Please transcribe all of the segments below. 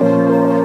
Música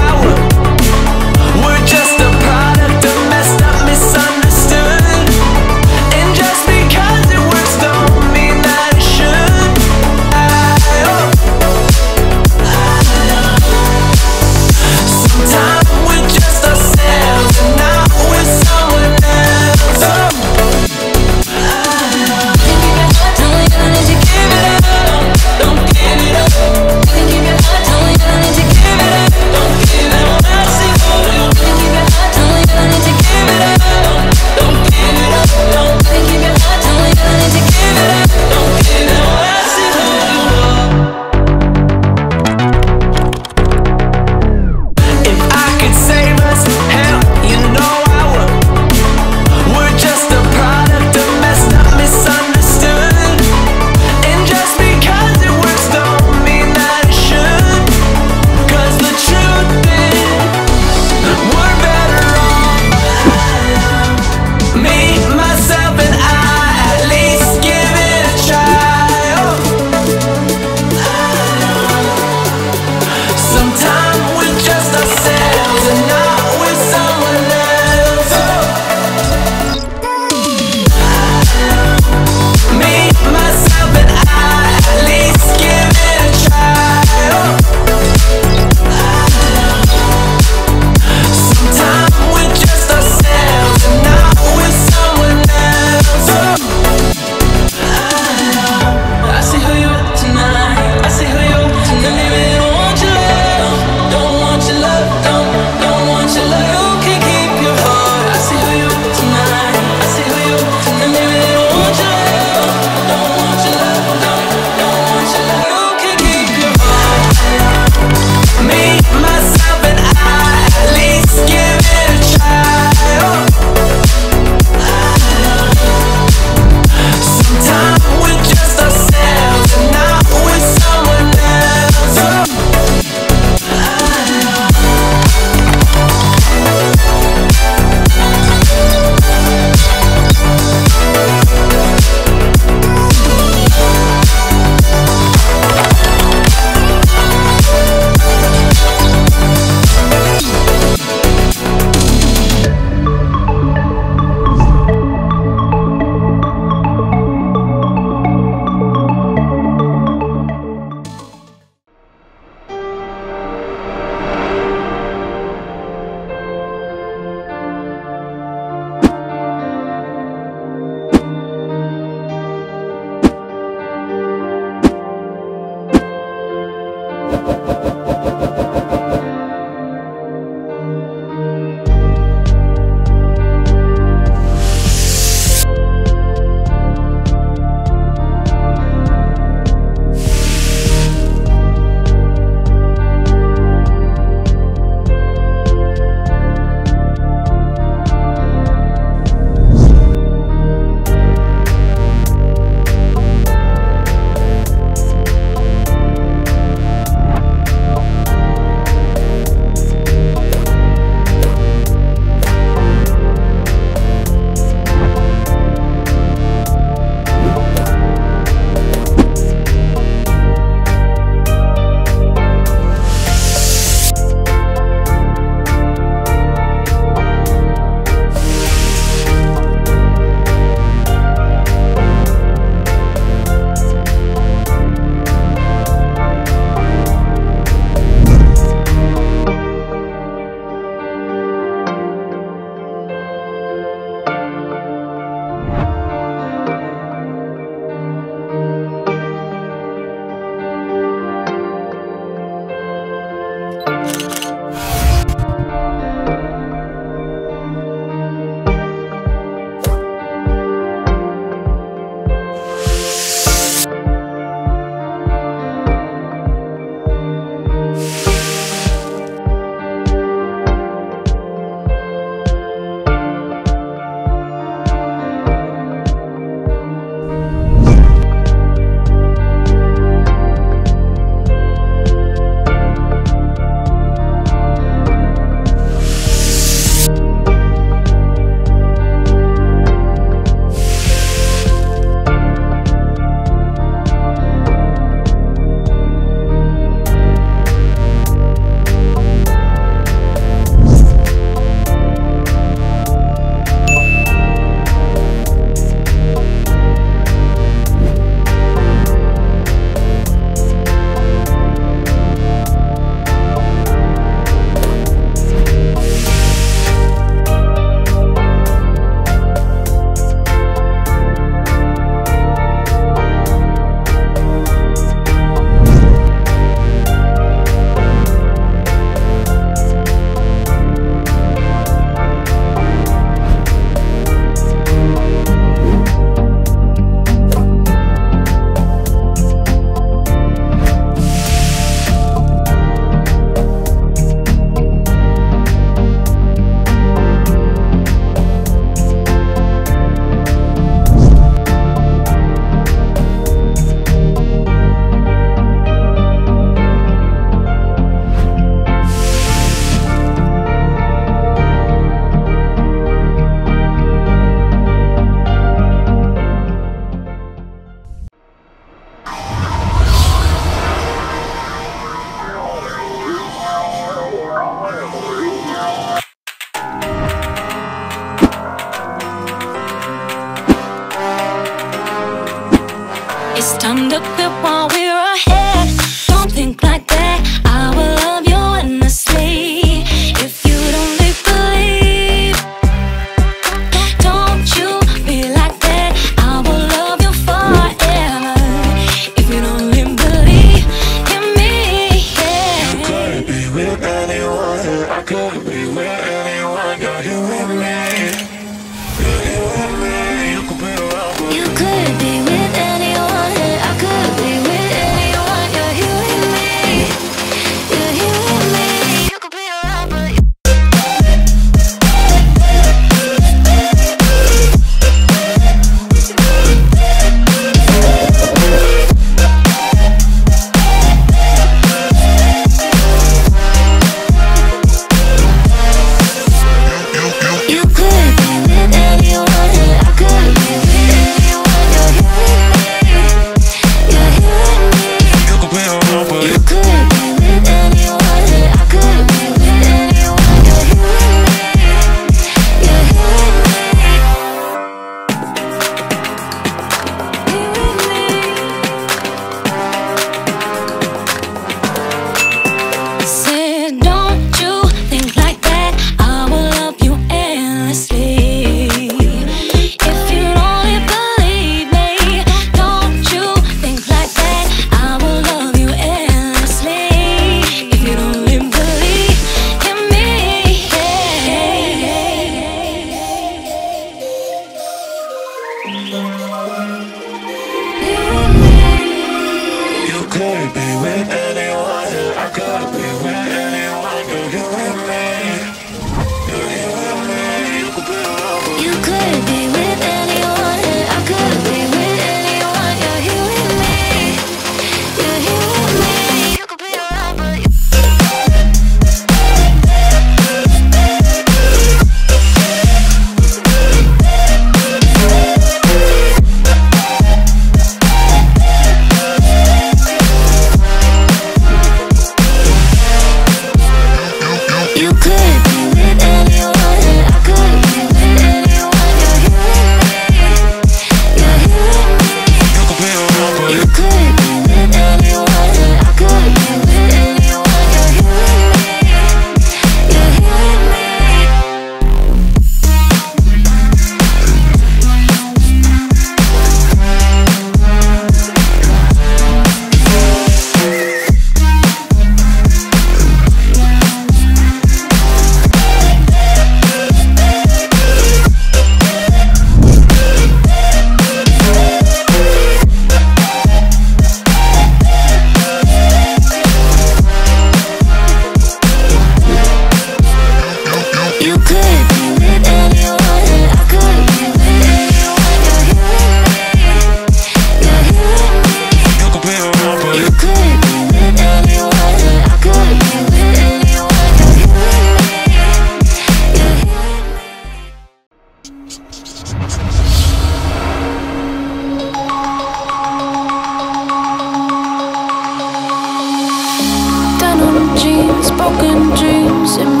broken dreams in my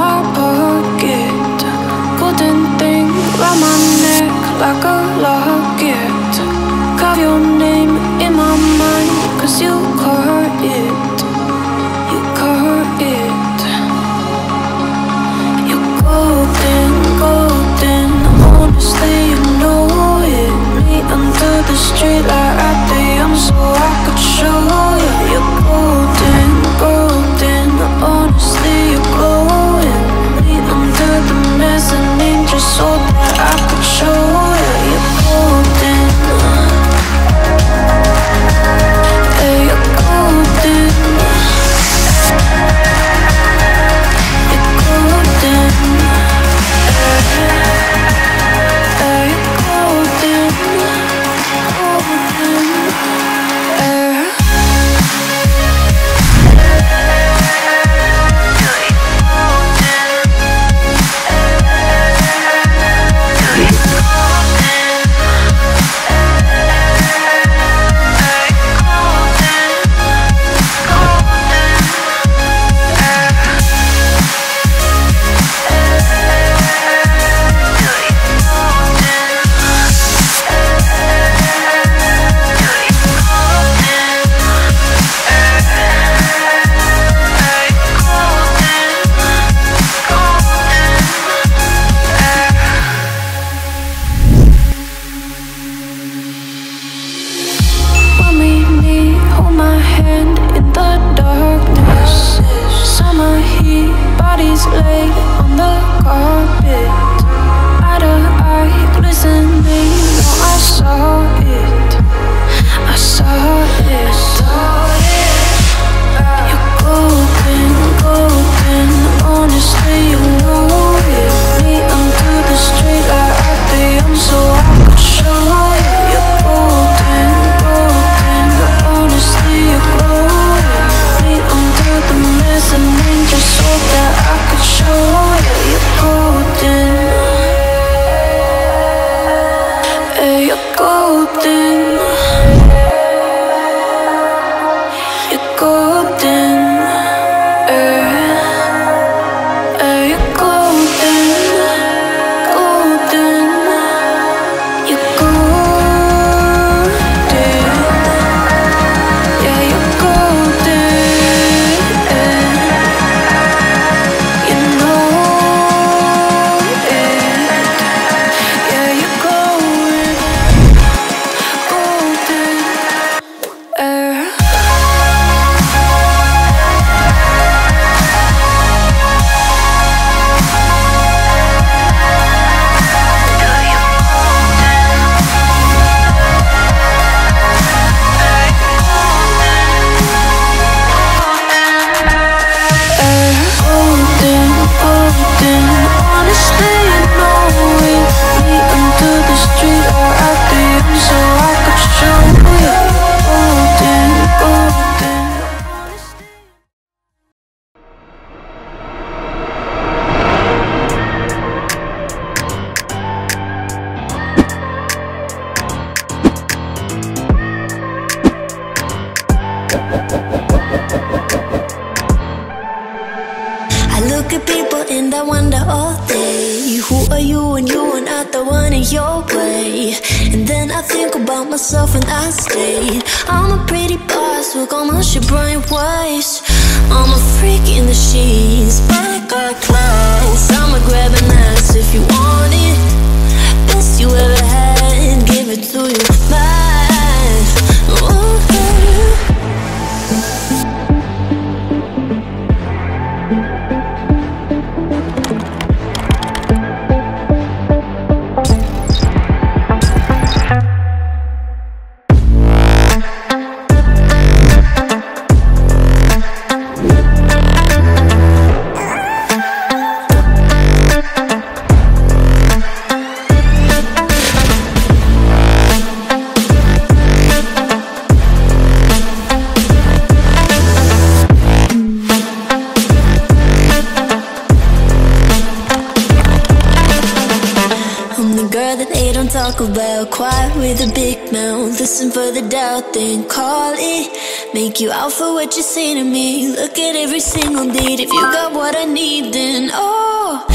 call it. Make you out for what you say to me. Look at every single need. If you got what I need, then oh,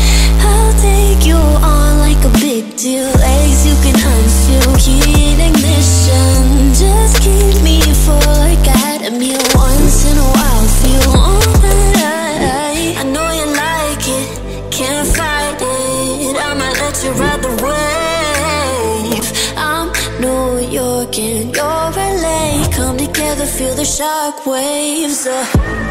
I'll take you on like a big deal. Exit shock waves. Uh.